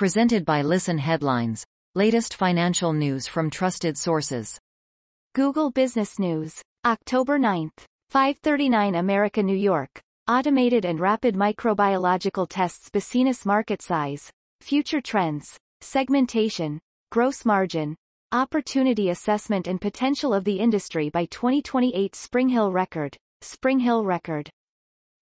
Presented by Listen Headlines. Latest financial news from trusted sources. Google Business News. October 9th. 539 America New York. Automated and rapid microbiological tests business market size. Future trends. Segmentation. Gross margin. Opportunity assessment and potential of the industry by 2028 Springhill record. Springhill record.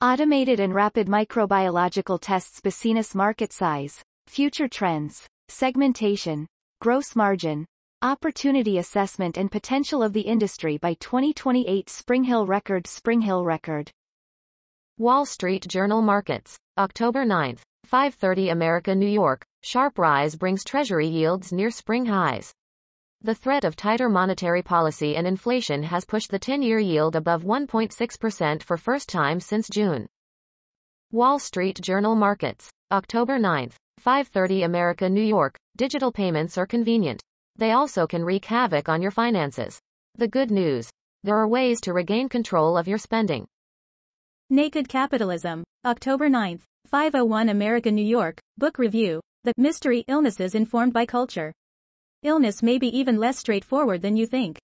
Automated and rapid microbiological tests business market size. Future trends. Segmentation. Gross margin. Opportunity assessment and potential of the industry by 2028 Springhill record Springhill record. Wall Street Journal Markets. October 9, 5:30 America New York. Sharp rise brings treasury yields near spring highs. The threat of tighter monetary policy and inflation has pushed the 10-year yield above 1.6% for first time since June. Wall Street Journal Markets. October 9, 5:30 America New York. Digital payments are convenient. They also can wreak havoc on your finances. The good news. There are ways to regain control of your spending. Naked Capitalism. October 9, 501 America New York. Book review. The Mystery Illnesses Informed by Culture. Illness may be even less straightforward than you think.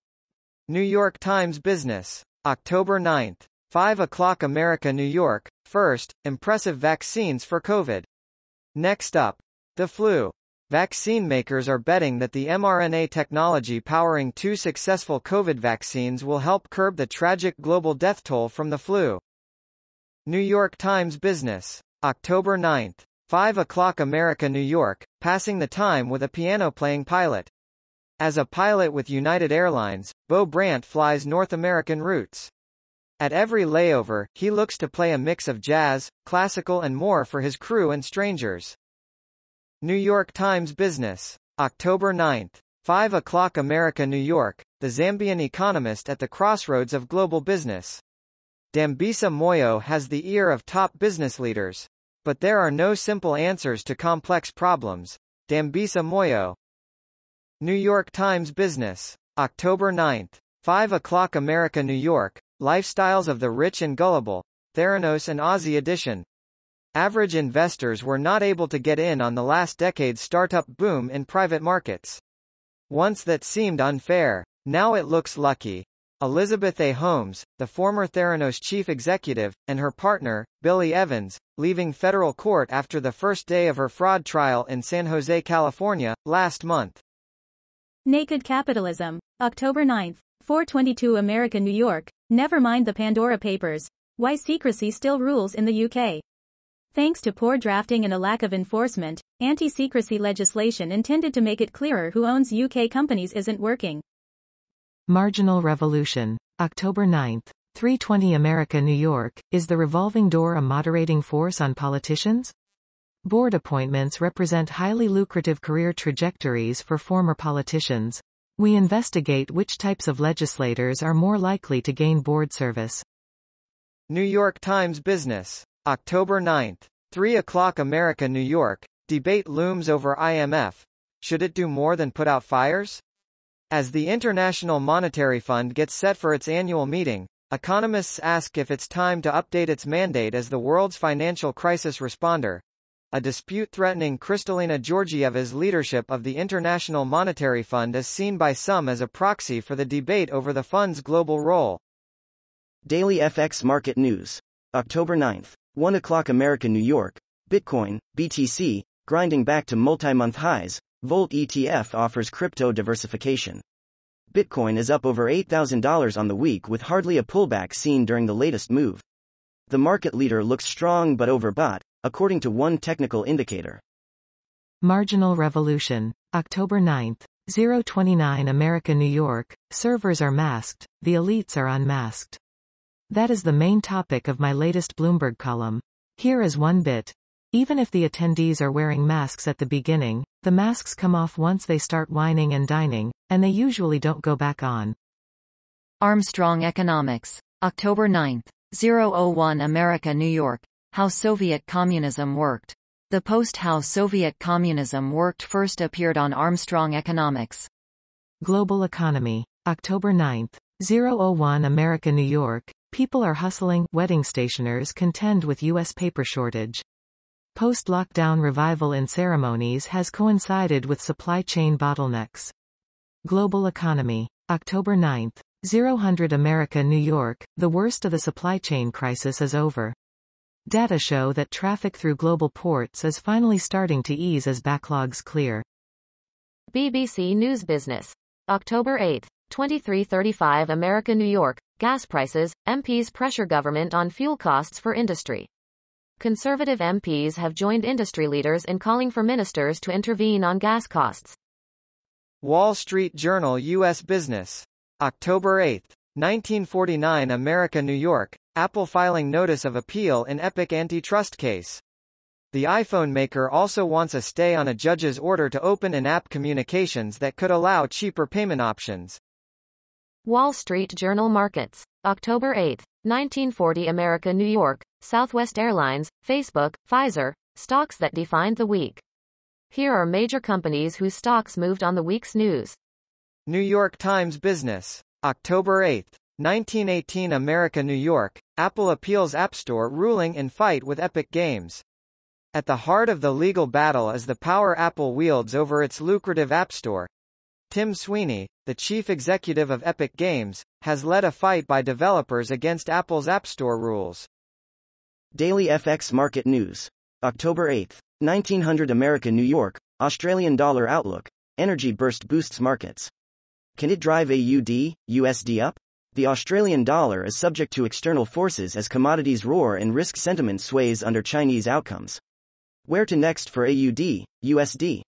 New York Times Business. October 9th. 5 o'clock America New York. First, impressive vaccines for COVID. Next up. The flu. Vaccine makers are betting that the mRNA technology powering two successful COVID vaccines will help curb the tragic global death toll from the flu. New York Times Business. October 9th. 5 o'clock America New York, passing the time with a piano-playing pilot. As a pilot with United Airlines, Bo Brandt flies North American routes. At every layover, he looks to play a mix of jazz, classical and more for his crew and strangers. New York Times Business. October 9th. 5 o'clock America New York, the Zambian economist at the crossroads of global business. Dambisa Moyo has the ear of top business leaders. But there are no simple answers to complex problems. Dambisa Moyo. New York Times Business. October 9th. 5 o'clock America New York, Lifestyles of the Rich and Gullible, Theranos and Ozy edition. Average investors were not able to get in on the last decade's startup boom in private markets. Once that seemed unfair. Now it looks lucky. Elizabeth A. Holmes, the former Theranos chief executive, and her partner, Billy Evans, leaving federal court after the first day of her fraud trial in San Jose, California, last month. Naked Capitalism. October 9, 422 America New York. Never mind the Pandora Papers. Why secrecy still rules in the UK. Thanks to poor drafting and a lack of enforcement, anti-secrecy legislation intended to make it clearer who owns UK companies isn't working. Marginal Revolution. October 9, 320 America New York, is the revolving door a moderating force on politicians? Board appointments represent highly lucrative career trajectories for former politicians. We investigate which types of legislators are more likely to gain board service. New York Times Business. October 9, 3 o'clock America New York, debate looms over IMF. Should it do more than put out fires? As the International Monetary Fund gets set for its annual meeting, economists ask if it's time to update its mandate as the world's financial crisis responder. A dispute threatening Kristalina Georgieva's leadership of the International Monetary Fund is seen by some as a proxy for the debate over the fund's global role. Daily FX Market News. October 9, 1 o'clock American New York. Bitcoin, BTC, grinding back to multi-month highs, Volt ETF offers crypto diversification. Bitcoin is up over $8,000 on the week with hardly a pullback seen during the latest move. The market leader looks strong but overbought, according to one technical indicator. Marginal Revolution. October 9, 029 America New York, servers are masked, the elites are unmasked. That is the main topic of my latest Bloomberg column. Here is one bit. Even if the attendees are wearing masks at the beginning, the masks come off once they start whining and dining, and they usually don't go back on. Armstrong Economics. October 9, 001 America New York. How Soviet Communism Worked. The post How Soviet Communism Worked first appeared on Armstrong Economics. Global Economy. October 9, 001 America New York. People are hustling, wedding stationers contend with U.S. paper shortage. Post-lockdown revival in ceremonies has coincided with supply chain bottlenecks. Global economy. October 9. 000 America New York, the worst of the supply chain crisis is over. Data show that traffic through global ports is finally starting to ease as backlogs clear. BBC News Business. October 8, 2335 America New York, gas prices, MPs pressure government on fuel costs for industry. Conservative MPs have joined industry leaders in calling for ministers to intervene on gas costs. Wall Street Journal U.S. Business. October 8, 1949 America New York, Apple filing notice of appeal in Epic antitrust case. The iPhone maker also wants a stay on a judge's order to open in-app communications that could allow cheaper payment options. Wall Street Journal Markets. October 8, 1940 America New York, Southwest Airlines, Facebook, Pfizer, stocks that defined the week. Here are major companies whose stocks moved on the week's news. New York Times Business. October 8, 1918 America New York, Apple appeals App Store ruling in fight with Epic Games. At the heart of the legal battle is the power Apple wields over its lucrative App Store. Tim Sweeney, the chief executive of Epic Games, has led a fight by developers against Apple's App Store rules. Daily FX Market News. October 8, 1900 America New York, Australian dollar outlook, energy burst boosts markets. Can it drive AUD, USD up? The Australian dollar is subject to external forces as commodities roar and risk sentiment sways under Chinese outcomes. Where to next for AUD, USD?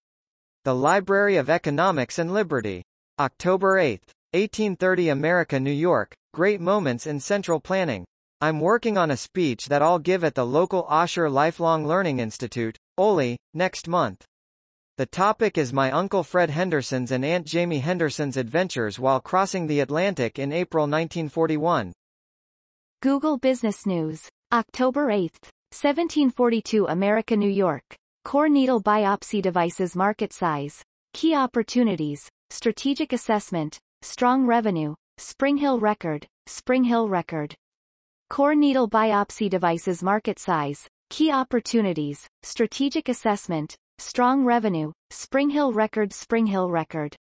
The Library of Economics and Liberty. October 8, 1830 America New York, Great Moments in Central Planning. I'm working on a speech that I'll give at the local Osher Lifelong Learning Institute, OLI, next month. The topic is my Uncle Fred Henderson's and Aunt Jamie Henderson's adventures while crossing the Atlantic in April 1941. Google Business News. October 8, 1742 America New York. Core needle biopsy devices market size. Key opportunities. Strategic assessment. Strong revenue. Springhill record. Springhill record. Core needle biopsy devices market size. Key opportunities. Strategic assessment. Strong revenue, Springhill record Springhill record